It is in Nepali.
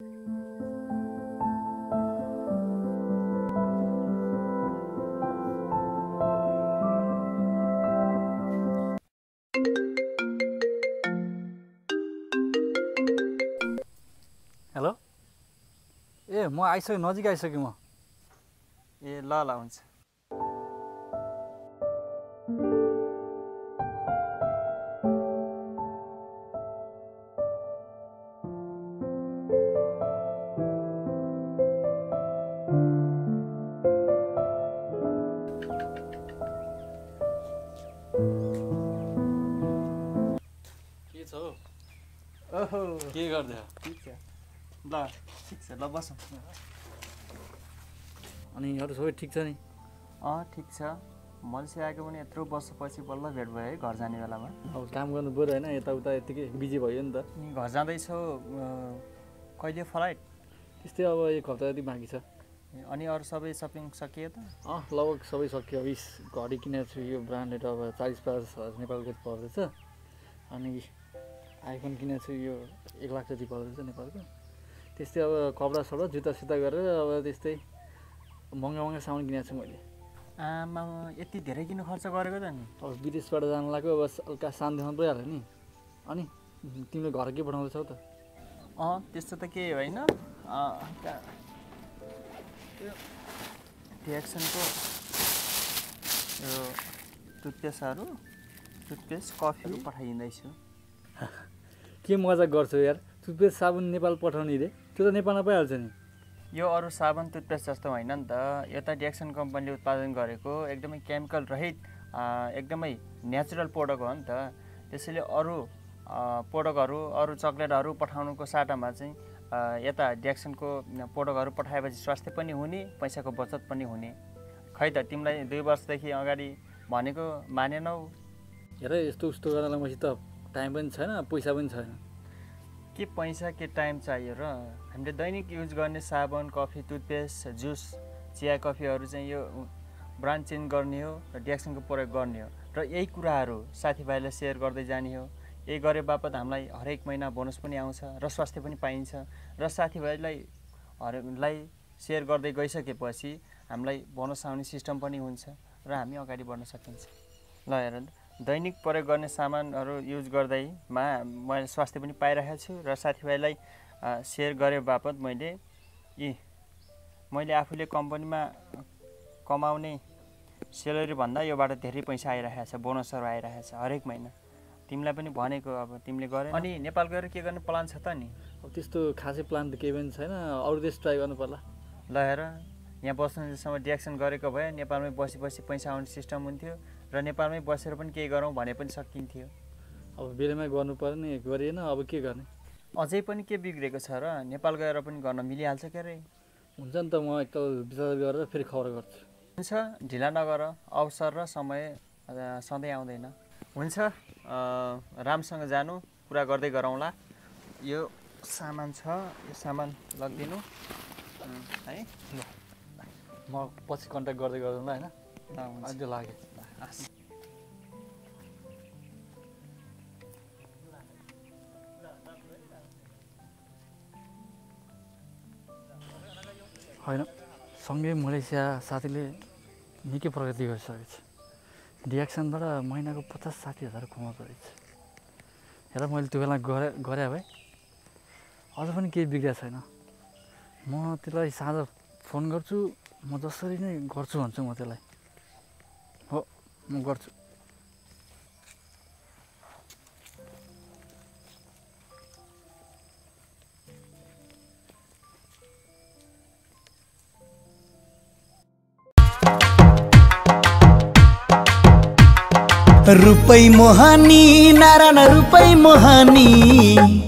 हेलो ए म आइसकेँ नजिक आइसकेँ म। ए ल ल हुन्छ। छ हौ। ओहो। के गर्दै ठिक छ। ल ठिक छ ल बसौँ। अनि अरू सबै ठिक छ नि? अँ ठिक छ। मलेसिया आएको पनि यत्रो वर्षपछि बल्ल भेट भयो है घर जाने बेलामा। अब काम गर्नु पऱ्यो होइन यताउता यत्तिकै बिजी भयो नि त। घर जाँदैछौ कहिले फ्लाइट? त्यस्तै अब एक हप्ता जति बाँकी छ। अनि अरू सबै सपिङ सकियो त? अँ लगभग सबै सकियो। अब इस घडी किनेको छु यो ब्रान्डेड अब चालिस पचास हजार नेपालको पर्दैछ। अनि आइफोन किनेको छु यो एक लाख जति पर्दैछ नेपालको। त्यस्तै अब कपडा सपडा जुत्ता सुत्ता गरेर अब त्यस्तै महँगा महँगा सामान किनेको छु मैले। आमा यति धेरै किन खर्च गरेको त नि। अब विदेशबाट जानु लाग्यो अब हल्का शान्तिमा पुऱ्याइहाल्यो नि। अनि तिमीले घर के पठाउँदैछौ त? अँ त्यस्तो त केही होइन। त्यो रियाक्सनको यो टुथपेस्टहरू टुथपेस्ट कफीहरू पठाइदिँदैछु। के मजाक गर्छौ यार? टुथपेस्ट साबुन नेपाल पठाउने रे। त्यो त नेपालमा पाइहाल्छ नि। यो अरू साबुन टुथपेस्ट जस्तो होइन नि त। यो त डिएक्सन कम्पनीले उत्पादन गरेको एकदमै केमिकल रहित एकदमै नेचुरल प्रोडक्ट हो नि त। त्यसैले अरू प्रोडक्टहरू अरू चक्लेटहरू पठाउनुको साटामा चाहिँ यता डिएक्सनको प्रोडक्टहरू पठाएपछि स्वास्थ्य पनि हुने पैसाको बचत पनि हुने। खै त तिमीलाई दुई वर्षदेखि अगाडि भनेको मानेनौ। हेर यस्तो उस्तो गर्नलाई मसित टाइम पनि छैन पैसा पनि छैन। के पैसा के टाइम चाहियो र? हामीले दैनिक युज गर्ने साबुन कफी टुथपेस्ट जुस चिया कफीहरू चाहिँ यो ब्रान्ड चेन्ज गर्ने हो र डिएक्सनको प्रयोग गर्ने हो। र यही कुराहरू साथीभाइलाई सेयर गर्दै जाने हो। यही गरे बापत हामीलाई हरेक महिना बोनस पनि आउँछ र स्वास्थ्य पनि पाइन्छ। र साथीभाइलाई हरेकलाई सेयर गर्दै गइसकेपछि हामीलाई बोनस आउने सिस्टम पनि हुन्छ र हामी अगाडि बढ्न सकिन्छ। ल हेर दैनिक प्रयोग गर्ने सामानहरू युज गर्दैमा मैले स्वास्थ्य पनि पाइरहेको छु र साथीभाइलाई सेयर गरे बापत मैले यी मैले आफूले कम्पनीमा कमाउने सेलेरीभन्दा योबाट धेरै पैसा आइरहेको छ बोनसहरू आइरहेको छ हरेक महिना। तिमीलाई पनि भनेको अब तिमीले गरे अनि नेपाल गएर के गर्ने प्लान छ त नि? अब त्यस्तो खासै प्लान त केही पनि छैन। अरू देश ट्राई गर्नु पर्ला। ल हेर। यहाँ बस्नुसम्म डिएक्सन गरेको भए नेपालमै बसी बसी पैसा आउने सिस्टम हुन्थ्यो र नेपालमै बसेर पनि केही गरौँ भने पनि सकिन्थ्यो। अब बेलैमा गर्नु पर्यो नि गरिएन अब के गर्ने? अझै पनि के बिग्रेको छ र नेपाल गएर पनि गर्न मिलिहाल्छ के अरे हुन्छ नि त म एकताल विचार गरेर फेरि खबर गर्छु। हुन्छ ढिला नगर अवसर र समय सधैँ आउँदैन। हुन्छ अ, राम्रोसँग जानु कुरा गर्दै गरौँला। यो सामान छ यो सामान लगिदिनु। है? म पछि कन्ट्याक्ट गर्दै गरौँ ल होइन अहिले लाग्यो। होइन सँगै मलेसिया साथीले निकै प्रगति गरिसकेको छ डिएक्सनबाट महिनाको पचास साठी हजार कमाउँदो रहेछ हेर मैले त्यो बेला गरे गरे भए अझ पनि केही बिग्रिएको छैन। म त्यसलाई साँझ फोन गर्छु। म जसरी नै गर्छु भन्छु म त्यसलाई। हो म गर्छु। रुपै मोहानी नारायण रुपै मोहानी।